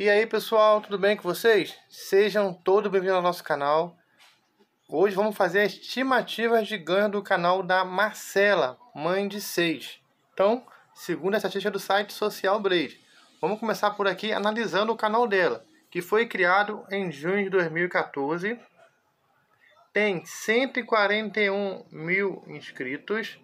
E aí pessoal, tudo bem com vocês? Sejam todos bem-vindos ao nosso canal. Hoje vamos fazer as estimativas de ganho do canal da Marcela, mãe de seis. Então, segundo a estatística do site Social Blade, vamos começar por aqui analisando o canal dela, que foi criado em junho de 2014. Tem 141 mil inscritos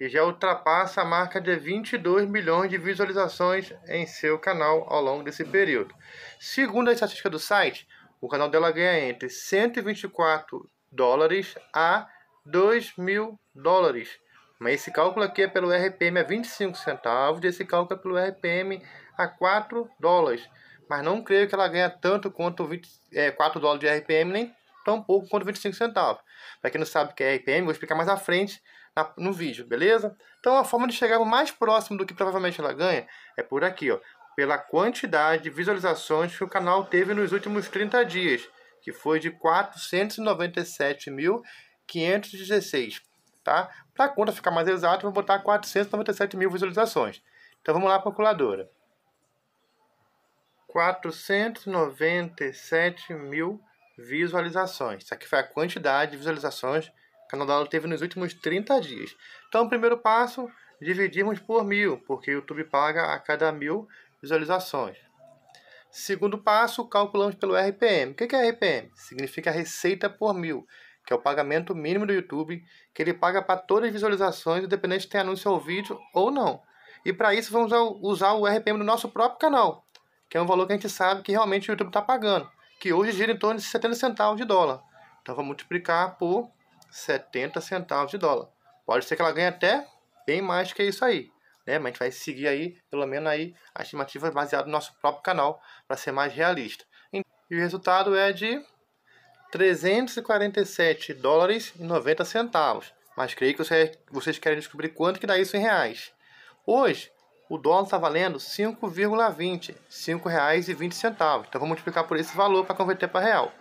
e já ultrapassa a marca de 22 milhões de visualizações em seu canal ao longo desse período. Segundo a estatística do site, o canal dela ganha entre 124 dólares a 2 mil dólares. Mas esse cálculo aqui é pelo RPM a 25 centavos, e esse cálculo é pelo RPM a 4 dólares. Mas não creio que ela ganha tanto quanto 20, é, 4 dólares de RPM, nem tão pouco quanto 25 centavos. Para quem não sabe o que é RPM, vou explicar mais à frente na, no vídeo, beleza? Então a forma de chegar mais próximo do que provavelmente ela ganha é por aqui, ó, pela quantidade de visualizações que o canal teve nos últimos 30 dias, que foi de 497.516, tá? Para a conta ficar mais exata, vou botar 497 mil visualizações. Então vamos lá, calculadora. 497 mil visualizações. Isso aqui foi a quantidade de visualizações dela teve nos últimos 30 dias. Então, o primeiro passo, dividimos por mil, porque o YouTube paga a cada mil visualizações. Segundo passo, calculamos pelo RPM. O que é RPM? Significa receita por mil, que é o pagamento mínimo do YouTube, que ele paga para todas as visualizações, independente se tem anúncio ao vídeo ou não. E para isso vamos usar o RPM do nosso próprio canal, que é um valor que a gente sabe que realmente o YouTube está pagando que hoje gira em torno de 70 centavos de dólar. Então vamos multiplicar por 70 centavos de dólar. Pode ser que ela ganhe até bem mais que isso aí. Né? Mas a gente vai seguir aí, pelo menos aí, a estimativa baseada no nosso próprio canal, para ser mais realista. E o resultado é de 347 dólares e 90 centavos. Mas creio que vocês querem descobrir quanto que dá isso em reais. Hoje, o dólar está valendo R$ 5,20, R$ 5,20. Então vamos multiplicar por esse valor para converter para real.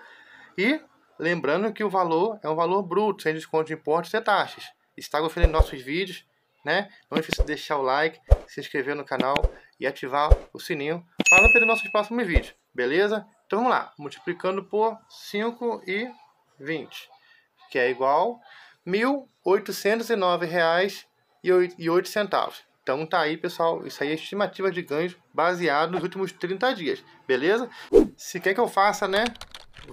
E lembrando que o valor é um valor bruto, sem desconto de impostos e taxas. Está gostando de nossos vídeos, né? Não esqueça de deixar o like, se inscrever no canal e ativar o sininho para não perder nossos próximos vídeos, beleza? Então vamos lá, multiplicando por 5,20, que é igual R$ 1.809,08. Então tá aí, pessoal, isso aí é estimativa de ganhos baseado nos últimos 30 dias, beleza? Se quer que eu faça, né,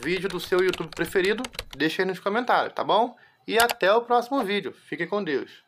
vídeo do seu YouTube preferido, deixa aí nos comentários, tá bom? E até o próximo vídeo. Fique com Deus.